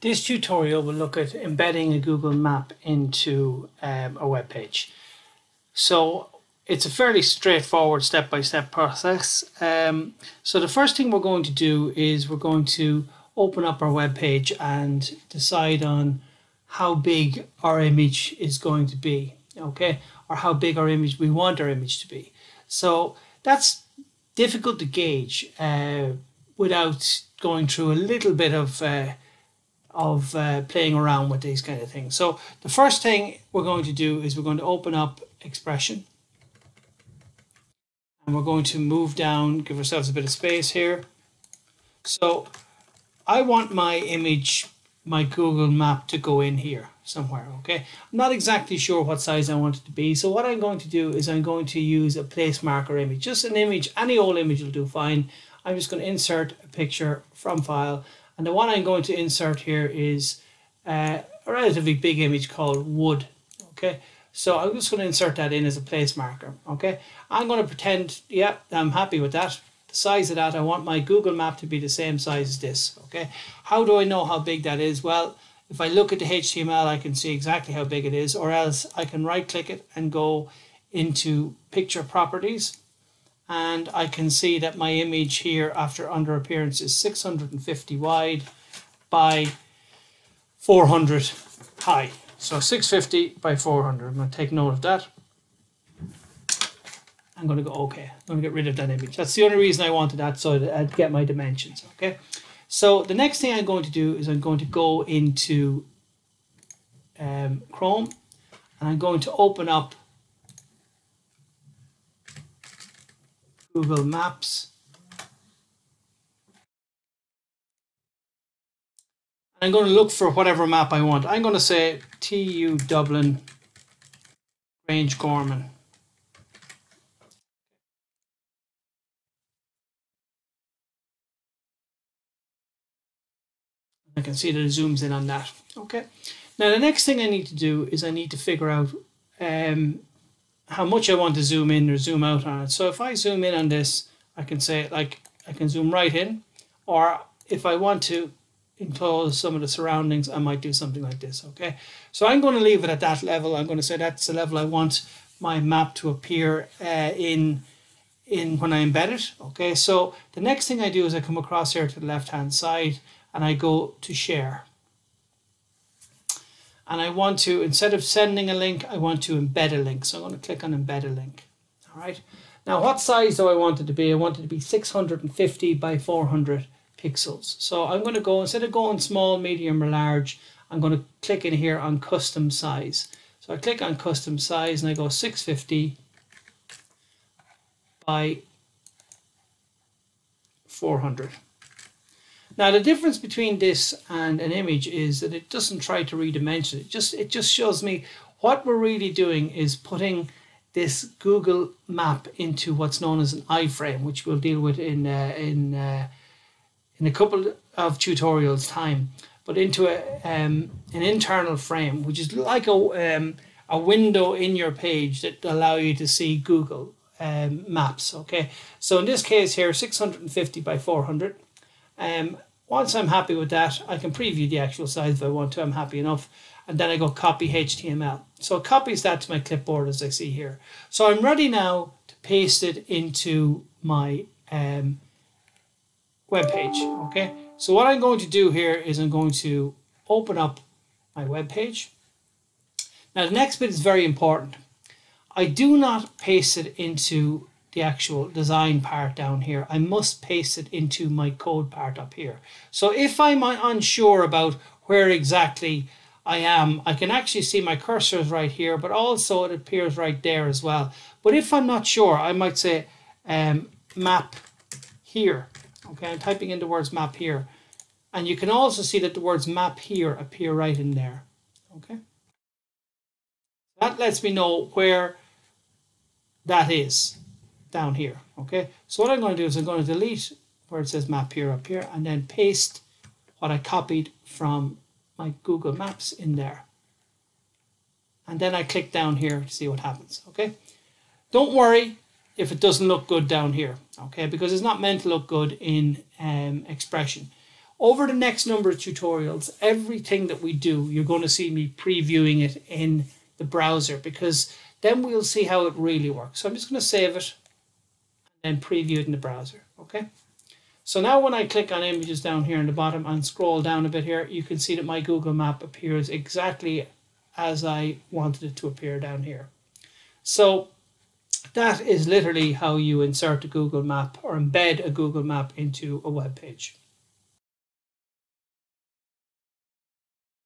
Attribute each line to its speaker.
Speaker 1: This tutorial will look at embedding a Google map into um, a web page. So it's a fairly straightforward step-by-step -step process. Um, so the first thing we're going to do is we're going to open up our web page and decide on how big our image is going to be, okay, or how big our image we want our image to be. So that's difficult to gauge uh, without going through a little bit of uh, of uh, playing around with these kind of things. So the first thing we're going to do is we're going to open up expression and we're going to move down, give ourselves a bit of space here. So I want my image, my Google map to go in here somewhere, okay? I'm not exactly sure what size I want it to be. So what I'm going to do is I'm going to use a place marker image, just an image, any old image will do fine. I'm just going to insert a picture from file and the one I'm going to insert here is uh, a relatively big image called wood. Okay, so I'm just going to insert that in as a place marker. Okay, I'm going to pretend, yeah, I'm happy with that. The size of that, I want my Google map to be the same size as this. Okay, how do I know how big that is? Well, if I look at the HTML, I can see exactly how big it is, or else I can right click it and go into picture properties and I can see that my image here after under appearance is 650 wide by 400 high. So 650 by 400. I'm going to take note of that. I'm going to go OK. I'm going to get rid of that image. That's the only reason I wanted that so to I'd get my dimensions. Okay. So the next thing I'm going to do is I'm going to go into um, Chrome and I'm going to open up Google Maps. I'm going to look for whatever map I want. I'm going to say TU Dublin Grangegorman. I can see that it zooms in on that. Okay. Now the next thing I need to do is I need to figure out um, how much I want to zoom in or zoom out on it. So if I zoom in on this, I can say like I can zoom right in, or if I want to enclose some of the surroundings, I might do something like this. Okay, so I'm going to leave it at that level. I'm going to say that's the level I want my map to appear uh, in in when I embed it. Okay, so the next thing I do is I come across here to the left hand side and I go to share and I want to, instead of sending a link, I want to embed a link. So I'm going to click on embed a link. All right. Now, what size do I want it to be? I want it to be 650 by 400 pixels. So I'm going to go, instead of going small, medium, or large, I'm going to click in here on custom size. So I click on custom size and I go 650 by 400. Now the difference between this and an image is that it doesn't try to redimension it. Just it just shows me what we're really doing is putting this Google map into what's known as an iframe, which we'll deal with in uh, in uh, in a couple of tutorials time, but into a um, an internal frame, which is like a um, a window in your page that allow you to see Google um, Maps. Okay, so in this case here, 650 by 400. Um, once I'm happy with that, I can preview the actual size if I want to. I'm happy enough. And then I go copy HTML. So it copies that to my clipboard as I see here. So I'm ready now to paste it into my um, web page. Okay. So what I'm going to do here is I'm going to open up my web page. Now the next bit is very important. I do not paste it into the actual design part down here. I must paste it into my code part up here. So if I'm unsure about where exactly I am, I can actually see my cursor is right here, but also it appears right there as well. But if I'm not sure, I might say um, map here. Okay, I'm typing in the words map here. And you can also see that the words map here appear right in there. Okay. That lets me know where that is down here. Okay, so what I'm going to do is I'm going to delete where it says map here up here and then paste what I copied from my Google Maps in there. And then I click down here to see what happens. Okay, don't worry if it doesn't look good down here. Okay, because it's not meant to look good in um, expression. over the next number of tutorials, everything that we do, you're going to see me previewing it in the browser because then we'll see how it really works. So I'm just going to save it and preview it in the browser. Okay. So now when I click on images down here in the bottom and scroll down a bit here, you can see that my Google map appears exactly as I wanted it to appear down here. So that is literally how you insert a Google map or embed a Google map into a web page.